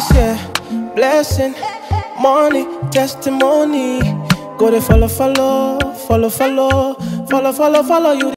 Grace, yeah, blessing, money, testimony. Go to follow, follow, follow, follow, follow, follow, follow you.